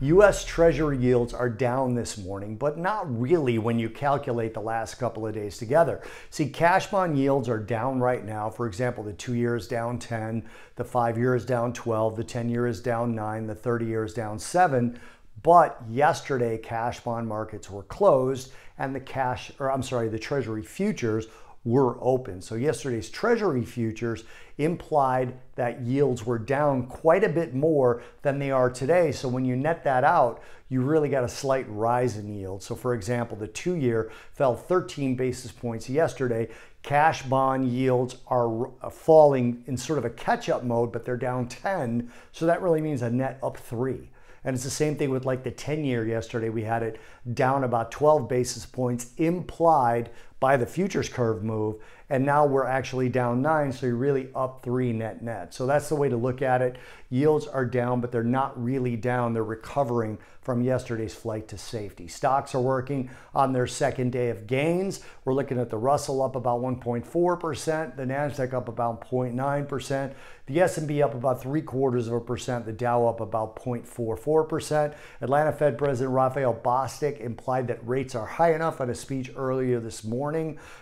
U.S. Treasury yields are down this morning, but not really when you calculate the last couple of days together. See, cash bond yields are down right now. For example, the two year is down 10, the five year is down 12, the 10 year is down 9, the 30 year is down 7. But yesterday, cash bond markets were closed and the cash, or I'm sorry, the Treasury futures were open. So yesterday's Treasury futures implied that yields were down quite a bit more than they are today. So when you net that out, you really got a slight rise in yield. So for example, the two year fell 13 basis points yesterday. Cash bond yields are falling in sort of a catch up mode, but they're down 10. So that really means a net up three. And it's the same thing with like the 10 year yesterday. We had it down about 12 basis points implied by the futures curve move. And now we're actually down nine. So you're really up three net net. So that's the way to look at it. Yields are down, but they're not really down. They're recovering from yesterday's flight to safety. Stocks are working on their second day of gains. We're looking at the Russell up about 1.4%, the Nasdaq up about 0.9%, the S&P up about three quarters of a percent, the Dow up about 0.44%. Atlanta Fed President Raphael Bostic implied that rates are high enough in a speech earlier this morning,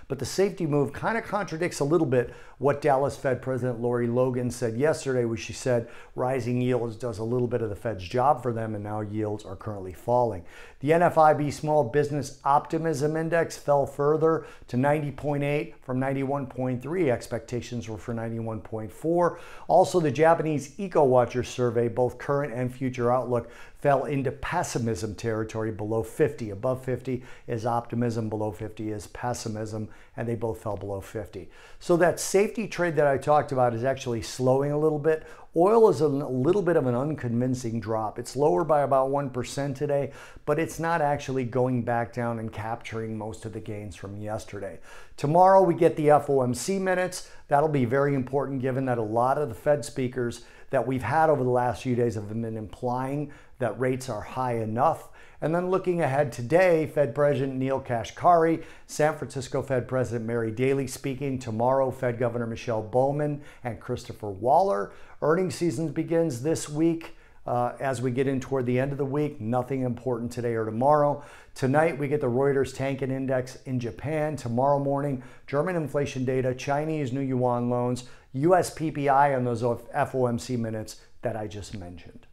but the safety move kind of contradicts a little bit what Dallas Fed President Lori Logan said yesterday, where she said rising yields does a little bit of the Fed's job for them, and now yields are currently falling. The NFIB Small Business Optimism Index fell further to 90.8 from 91.3. Expectations were for 91.4. Also, the Japanese Eco Watcher survey, both current and future outlook, fell into pessimism territory below 50. Above 50 is optimism, below 50 is pessimism, and they both fell below 50. So that safety trade that I talked about is actually slowing a little bit. Oil is a little bit of an unconvincing drop. It's lower by about 1% today, but it's not actually going back down and capturing most of the gains from yesterday. Tomorrow we get the FOMC minutes. That'll be very important given that a lot of the Fed speakers that we've had over the last few days have been implying that rates are high enough. And then looking ahead today, Fed President Neel Kashkari, San Francisco Fed President Mary Daly speaking, tomorrow Fed Governor Michelle Bowman and Christopher Waller. Earnings season begins this week. Uh, as we get in toward the end of the week, nothing important today or tomorrow. Tonight, we get the Reuters Tankan Index in Japan. Tomorrow morning, German inflation data, Chinese new yuan loans, US PPI, and those FOMC minutes that I just mentioned.